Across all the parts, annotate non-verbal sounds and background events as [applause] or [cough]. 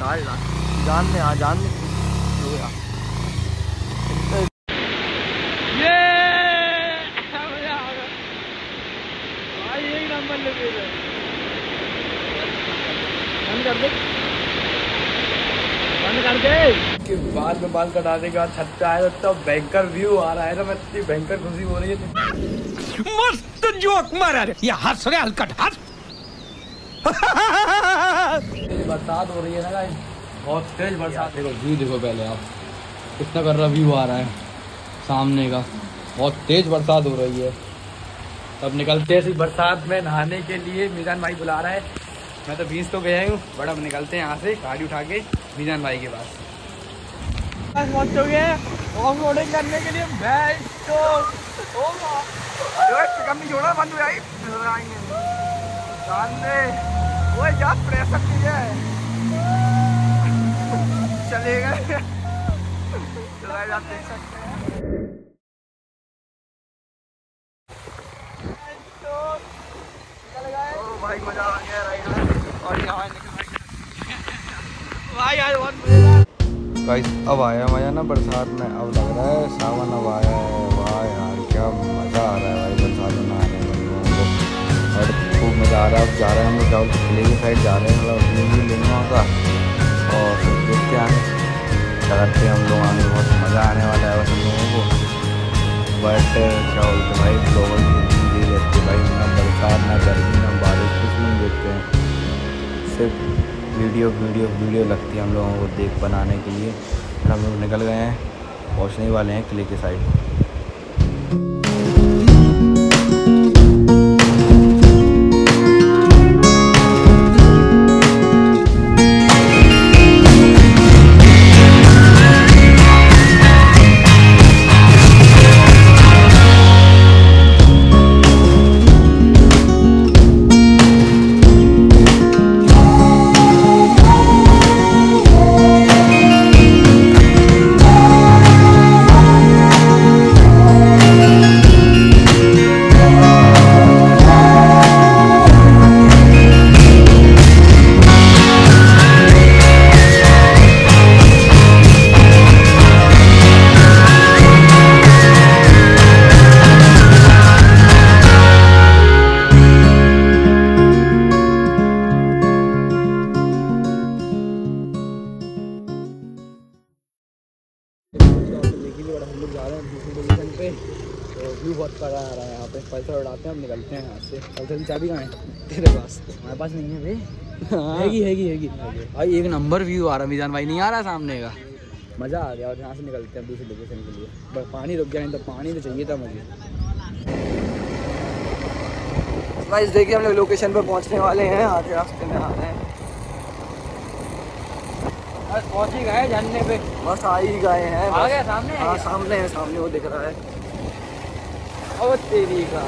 डाल डाल जान जान मज़ा आ एक नंबर लगे बंद कर दे। बंद कर दे। के बाद में बाल कटाने के बाद छत पे आया तो भयंकर व्यू आ रहा है ना मैं इतनी भयंकर खुशी हो रही है। मस्त जोक मारा रे। ये हंस रे हलकट। हंस। बरसात हो रही है ना गाइस बहुत तेज बरसात। देखो व्यू देखो पहले आप। कितना कर रहा व्यू आ रहा है सामने का। बहुत तेज बरसात हो रही है। अब निकलते हैं। इसी बरसात में नहाने के लिए मीजान भाई बुला रहा है। मैं तो बीस तो गया हूँ बट अब निकलते हैं यहाँ से गाड़ी उठा के मीजान भाई के पास। पहुँच चुके हैं ऑफ़ रोडिंग करने के लिए भैंस तो पिकअप नहीं छोड़ा बंद हो जाएगी वो यार, प्रेशर है। चले देख सकते हैं। भाई गाइस अब आया मज़ा ना बरसात में। अब लग रहा है सावन, अब आया है। वाह यार, क्या मज़ा आ रहा है भाई बरसात में। मज़ा आ रहा है जा रहे हैं हम लोग चावल किले की साइड जा रहे हैं मतलब भी लेंगे वहाँ का और फिर देखते हैं क्या करते हम लोग आगे बहुत मज़ा आने वाला है बस हम लोगों को। बट क्या बोलते भाई ग्लोबल यही रहती भाई, ना बरसात, ना गर्मी, ना बारिश, कुछ नहीं देखते हैं। सिर्फ़ वीडियो वीडियो वीडियो लगती है हम लोगों को देख बनाने के लिए। हम लोग निकल गए हैं, पहुँचने वाले हैं किले के साइड देखिए बड़ा हम लोग जा रहे हैं दूसरी पोजीशन पे। तो व्यू बहुत कड़ा आ रहा है यहाँ पे। पल्सर उड़ाते हैं हम निकलते हैं यहाँ से। पल्सर की चाबी कहाँ है? तेरे पास। हमारे पास नहीं है भाई हैगी हैगी हैगी। भाई एक नंबर व्यू आ रहा है मीजान भाई। नहीं आ रहा सामने का। मज़ा आ गया और यहाँ से निकलते हैं दूसरी लोकेशन के लिए। बस पानी रुक गया नहीं तो पानी तो चाहिए था मुझे। भाई देखिए हम लोग लोकेशन पर पहुँचने वाले हैं आधे रास्ते में आ रहे हैं। बस पहुँच ही गए झरने पे। बस आ ही गए हैं आ। गए सामने? हाँ सामने है सामने वो दिख रहा है। और तेरी का।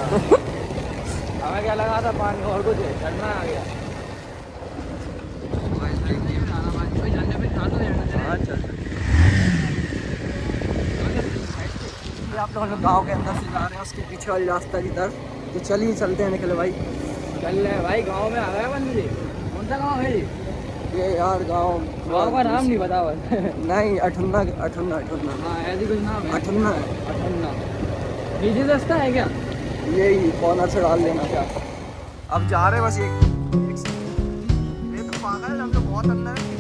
हमें क्या लगा था पानी और कुछ? है, झरना आ गया। ये आप लोग लोग गाँव के अंदर से जा रहे हैं उसके पीछे वाली रास्ता की तरफ़। तो चलिए चलते हैं निकले भाई। चल रहे भाई गाँव में आ गए बंदे कौन सा गाँव है ये यार गाँव गाँव का नाम नहीं बताओ बस। नहीं अठन्ना अठन्ना अठन्ना। हाँ ऐसी कुछ नाम है? अठन्ना। है अठन्ना रास्ता है क्या? यही कॉर्नर से डाल लेना। क्या अब जा रहे बस एक एक से- ये तो पागल हम तो बहुत अंदर है।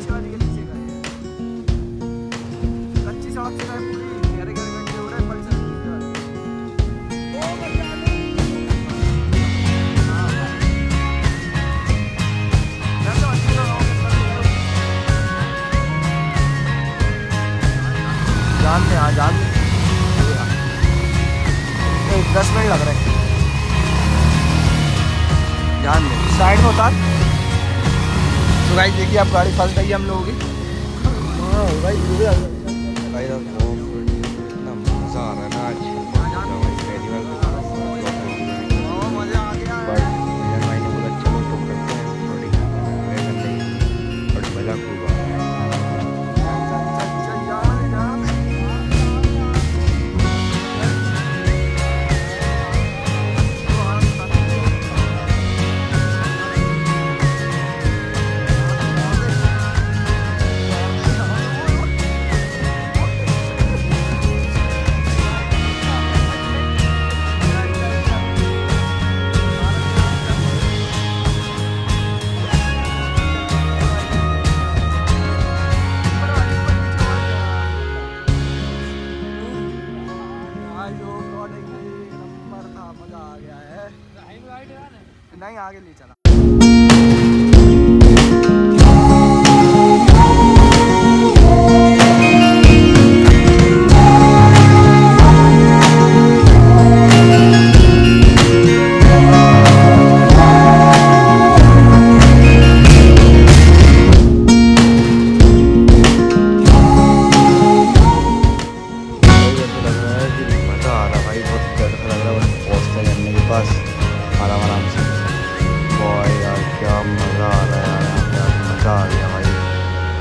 दस मिनट लग रहे हैं। ध्यान दे। साइड में उतार। तो गाइस देखिए आप गाड़ी फंस गई हम लोगों की। हाँ। भाई नहीं आगे नहीं चला।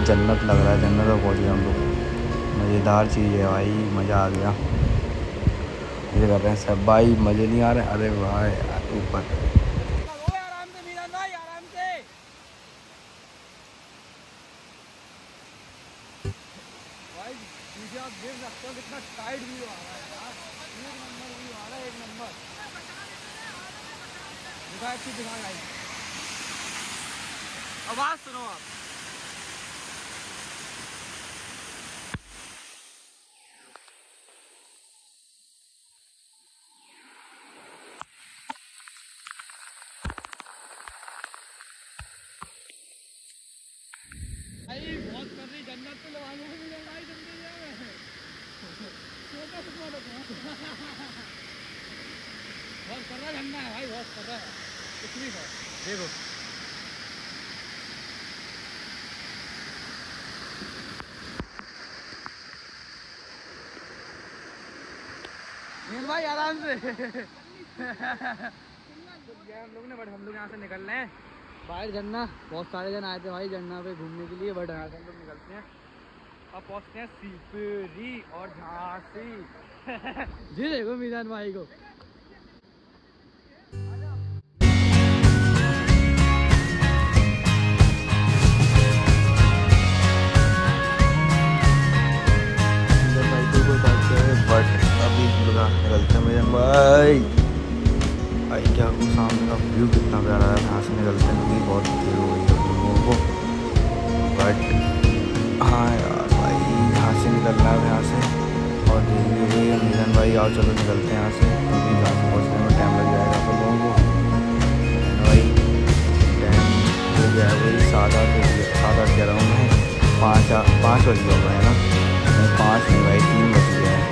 जन्नत लग रहा है, जन्नत में पहुँच गए हम लोग। मज़ेदार चीज़ है भाई, मज़ा आ गया। ये कर रहे हैं सब। भाई, मज़े नहीं आ रहे? अरे भाई ऊपर आवाज़ सुनो आप भाई बहुत कर रही जन्नत तो भाई जल्दी है। छोटा सुखमा तो बहुत कर रहा झंडा है भाई बहुत कर रहा है। कुछ भी कर देखो। भाई आराम से। [laughs] तो हम लोग ने बट हम लोग यहाँ से निकल रहे हैं। बाहर झरना, बहुत सारे जन आए थे भाई झरना पे घूमने के लिए, बट यहाँ से हम लोग निकलते हैं। अब पहुँचते हैं सीपरी और झांसी। [laughs] जी देखो मीजान भाई को। निकलते हैं मेरे भाई। भाई, क्या सामने का व्यू कितना प्यारा है? यहाँ से निकलते हैं, क्योंकि बहुत देर हो गई है लोगों को। बट हाँ यार भाई, यहाँ से निकलना है, यहाँ से। और देर भी हो मिलन भाई, आओ चलो निकलते हैं यहाँ से। क्योंकि यहाँ से पहुँचने में टाइम लग जाएगा आप लोगों को। भाई टाइम हो गया है वही सात आठ हो गया, सात आठ कह रहा हूँ। मैं पाँच पाँच बज गया है ना? पाँच नहीं भाई, तीन बज गया है।